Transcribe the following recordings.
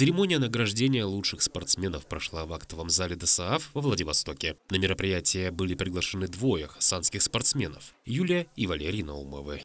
Церемония награждения лучших спортсменов прошла в актовом зале ДСААФ во Владивостоке. На мероприятие были приглашены двое хасанских спортсменов – Юлия и Валерий Наумовы.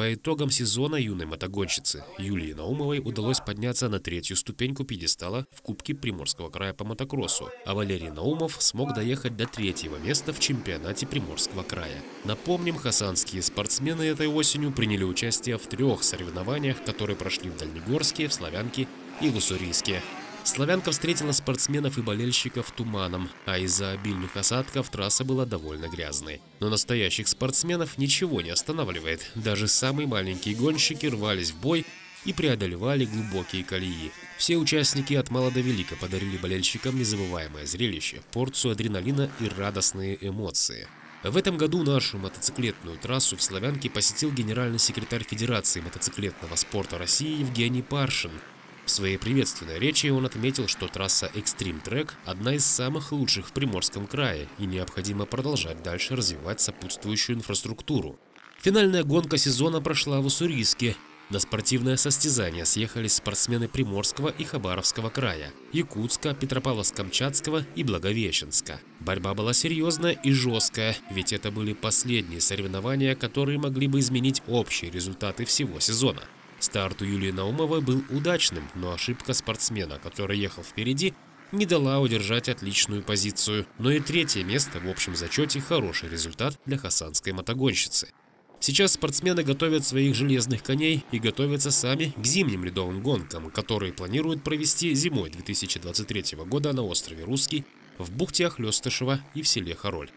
По итогам сезона юной мотогонщицы Юлии Наумовой удалось подняться на третью ступеньку пьедестала в Кубке Приморского края по мотокроссу, а Валерий Наумов смог доехать до третьего места в чемпионате Приморского края. Напомним, хасанские спортсмены этой осенью приняли участие в трех соревнованиях, которые прошли в Дальнегорске, в Славянке и в Уссурийске. Славянка встретила спортсменов и болельщиков туманом, а из-за обильных осадков трасса была довольно грязной. Но настоящих спортсменов ничего не останавливает. Даже самые маленькие гонщики рвались в бой и преодолевали глубокие колеи. Все участники от мала до велика подарили болельщикам незабываемое зрелище, порцию адреналина и радостные эмоции. В этом году нашу мотоциклетную трассу в Славянке посетил генеральный секретарь Федерации мотоциклетного спорта России Евгений Паршин – в своей приветственной речи он отметил, что трасса Extreme Track – одна из самых лучших в Приморском крае и необходимо продолжать дальше развивать сопутствующую инфраструктуру. Финальная гонка сезона прошла в Уссурийске. На спортивное состязание съехались спортсмены Приморского и Хабаровского края, Якутска, Петропавловск-Камчатского и Благовещенска. Борьба была серьезная и жесткая, ведь это были последние соревнования, которые могли бы изменить общие результаты всего сезона. Старт у Юлии Наумовой был удачным, но ошибка спортсмена, который ехал впереди, не дала удержать отличную позицию, но и третье место в общем зачете – хороший результат для хасанской мотогонщицы. Сейчас спортсмены готовят своих железных коней и готовятся сами к зимним ледовым гонкам, которые планируют провести зимой 2023 года на острове Русский, в бухте Охлёстышева и в селе Хароль.